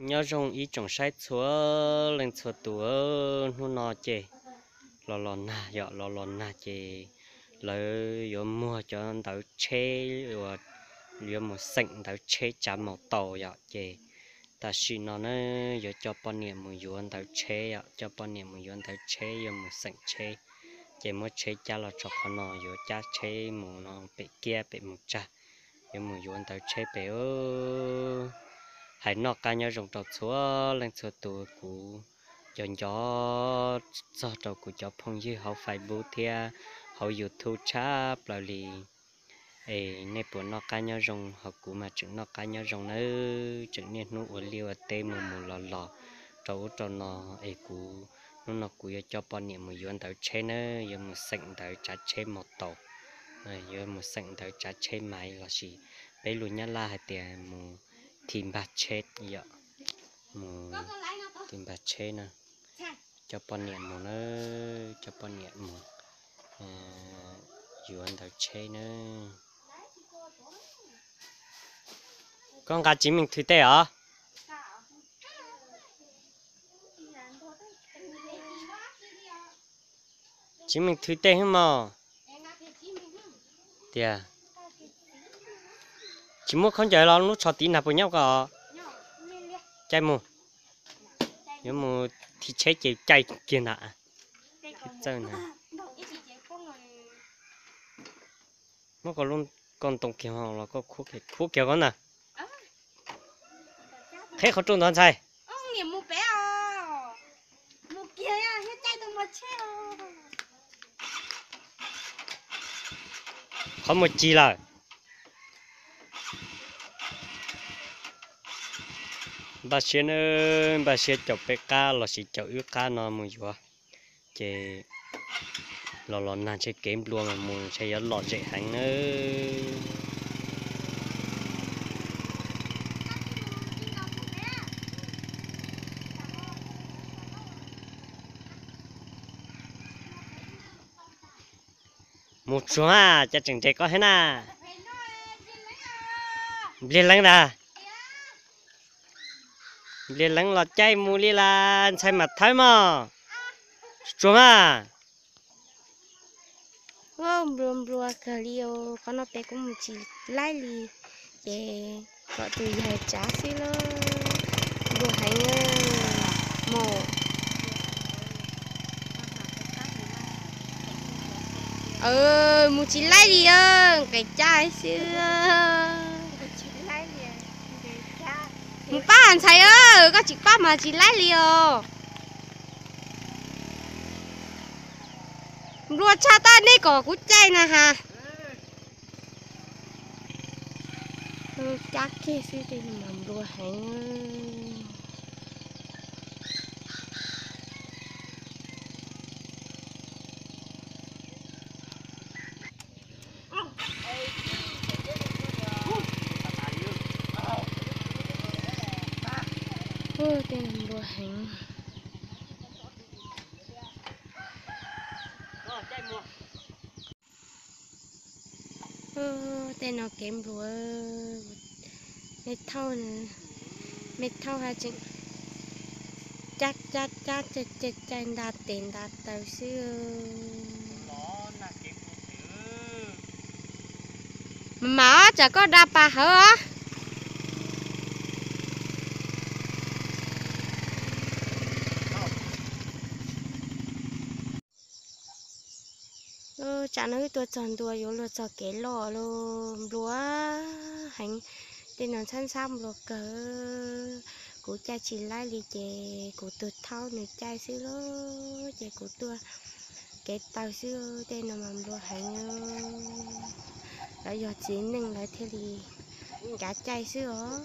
nhớ rong ý trồng sai chúa lên chúa túa nu nọ chê. Lò lò nà dọ dạ, lò lò nà chê. Lỡ yo mua cho tàu chế rồi yo một sệnh tàu chế chả một tàu dọ chê. Ta xí nó nó yo cho bao nhiêu một yuan tàu chế dọ dạ, cho bao nhiêu một yuan tàu chế yo một sệnh chế chê. Mua chế cha là cho con nó yo cha chế một nó bị kia bị một cha yo một yuan tàu chế bị ơ hãy nọ cá nhau rồng trọt xuống lên xuống tù của chọn gió, cho trọt của cho phong như họ phải bố thia họ thu cháp là lì. Ê nè bữa nọ cá nhau rồng họ cũ mà chừng nọ cá nhau rồng nữa chừng nè nụ ở liu ở tê mù mù lò lò. Trâu trâu nọ ê, cũ. Nó nọ cũ cho bọn niệm một yuan tàu chê nữa giờ một sệnh tàu trả chê một tàu giờ một sệnh tàu trả chê máy là gì bây luôn nhá la hai tiền mù tìm bát chết vậy mù. Tìm bát chết nè. Cho bọn niệm một nó cho bọn niệm một dù anh thở chết nữa con gà chỉ mình thử tê hả? Chỉ mình thử tê không mà. Tiệt chỉ muốn không chạy lo nó cho tí nào với nhau cả chạy mù. Nếu mù thì chạy chạy chạy kia nè. Chạy nè? Nó còn luôn còn tổng kiểu họ là có khu kiểu khu kiểu con nè. Thế khó trông đón chạy không một chi là bà xe nó bà xe chọc bé cá là chỉ chọc yếu cá nó mua vừa chè, lò lò nà chè kém luôn mà mùi chè ở lò chè hàng nữa một số à chắc chừng chè có hết na lên lăng ra lê lắng lọt chay mù lê là sai mặt thái mà chuông à không vâng, rùm bùa cờ liêu, con nó bé cũng chỉ lai lì. Để có từ hai trả xí lo rùa hay mồ. Ờ mù chỉ lai lì ơ cái chai xưa ba anh thấy ơ có chị ba mà chị lấy liều rùa cha ta đi có cú chay nè ha chắc kia xí thì nằm rùa hành Ôi, cái này đùa hành tên nó kém bùa. Mệt thâu nè. Mệt thâu hay chừng Chắc chắc chắc chắc chắc chắc đạt tiền đạt tàu xưa Mà chả có đa bà hả? Ơ chả nói tôi chọn tôi yếu lo cho cái lọ lo lúa, hành, tên nó săn xăm lo cỡ. Của cha chỉ lại đi chè của tôi thao nữa cha xíu lo chè của tôi cái tàu xíu tên nó mầm lo hành ờ. lại giờ chỉ nên lại thế thì cả chai xíu đó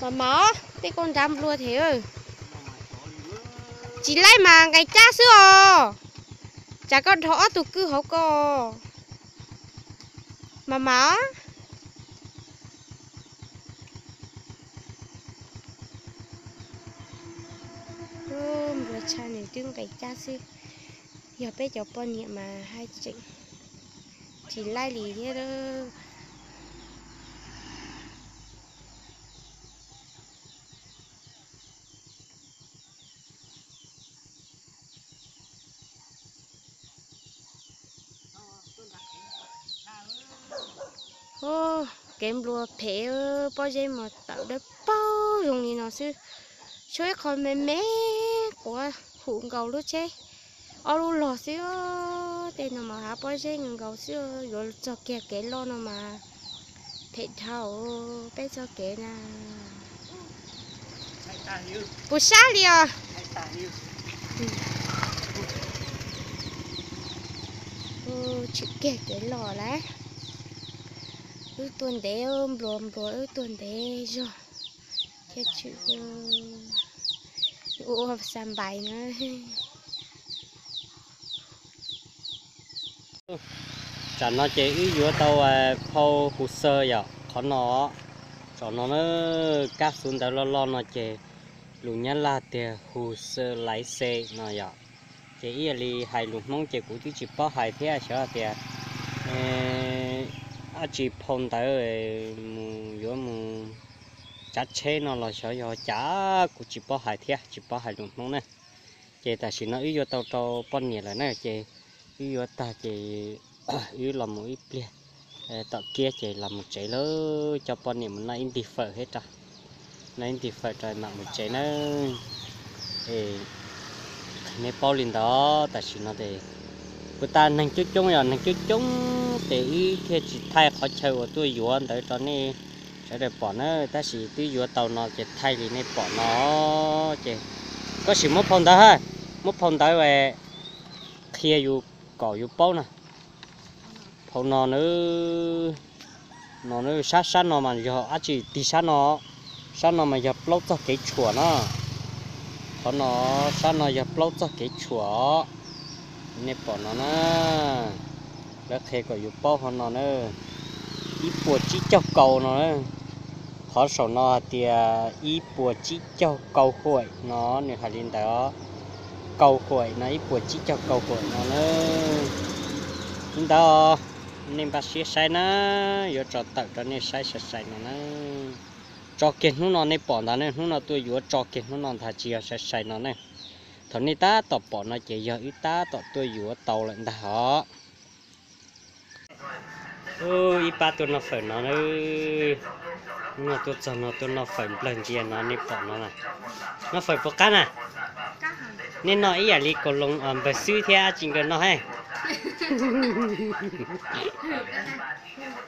mà mỏ cái con đam lúa thế ơi chỉ lấy mà, ngày cha xưa à chả có thỏ tụ cứ hậu co mà má bữa cha này tương ngày cha xưa giờ bé cháu bao nhiêu mà, hai chị. Chỉ lấy lì thế đó. Ô kém lúa phê bao giờ mà tạo được bao dùng gì nó sư. Chơi con mẹ mẹ của phụ cầu lúc chơi ở lúc lò xíu tên nó mà hả bao giờ ngừng cầu xíu rồi cho kia cái lo nó mà phê thảo bé cho cái na bù sa liền à. ô, chữ kia cái lò đấy ư tuần đế ôm bồm bồ ư tuần đế rồi cái chữ ô xăm bài nữa. Chả à, nó chế ý giữa tàu phô hồ sơ giờ. Khó nó. Cho nó nó cắt xuống đó lo lo nó chế lũ nhá là tiền hồ sơ lái xe nó giờ. Chế ý là hai lũ mong chế cũng chỉ bó hai thế à, cho tiền à chỉ phong tới mù giữa mù chặt chế nó là sợ giờ chả cũng chỉ bỏ hai thiệt, chỉ bỏ hai luôn không nè. Chị ta chỉ nó ý giữa tàu tàu bón nhẹ là nè chị ý ta chị ý làm một ít bia tàu kia chị làm một trái lớn cho bọn nhiều mình lại đi phở hết rồi. Lại đi phở rồi mặc một trái nó thì nên bao lần đó ta chỉ nó thì cô ta năng chút chung rồi ờ, năng chút chung để ý thì chỉ thay khó chơi của tôi yuan tới cho nên sẽ để bỏ nó. Ta chỉ tôi yuan tàu nó, chỉ thay thì nên bỏ nó, chỉ có chỉ mất phong đó ha. Mất phong đó về kia yu cỏ yu bao nè. Phong nó nữa nó nữa sát sát nó mà giờ, á chỉ tí sát nó sát nó mà giờ lâu cho cái chùa nó. Phong nó sát nó giờ lâu cho cái chùa. Nên bỏ nó nè đã khé có yếu bao hơn nó nữa. Ít bùa chỉ cho cầu nó nữa. Họ sổ thì à, ít bùa chỉ cho cầu khổi nó nè hà linh đó. Cầu khổi nó ít bùa chỉ cho cầu khổi nó nữa. Chúng ta, nên bác sĩ sai nó yếu cho tập cho nên sai sai sai nó nữa kiến nó nó nên bỏ nó nên nó tôi yếu cho kiến nó nó thà chỉ sai sai nó nên thằng này ta tập bỏ nó chỉ giờ ít ta tập tôi yếu tàu lạnh đó ôi ít ba tôi nó phải nó nữa nó tôi cho nó tôi nó phải lần kia nó nên bỏ nó này. Nó phải bỏ cá nè nên nó ý là đi cổ lông ở bờ suy theo chính cái nó hay?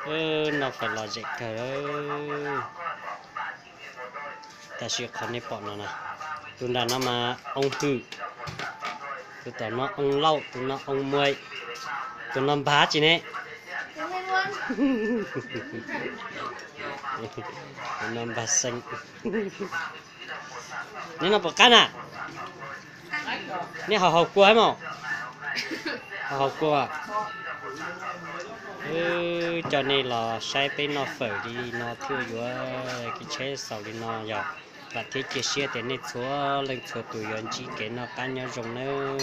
Ừ, nó phải lo dễ cờ đó. Ta sẽ khó nên bỏ nó này. Tụi nó nó mà ông hư. Tao nó ông lâu tụi nó ông muội tụi nó bá chỉ nè tụi nó bá xanh nên nó bỏ cá à nên họ học qua ừ, cho nên là sai bên nó phở đi nó thưa vừa cái chế sau đi nó giờ và thế chia sẻ để nên chúa lên chúa tụi yon chỉ cái nó cá nhau rồng nữa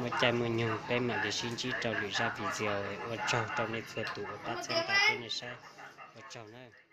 một trái một nhung bên mà để xin chỉ trâu lựa ra video ở trâu trong nên chúa tụi ta xem ta bên này sai ở trâu nữa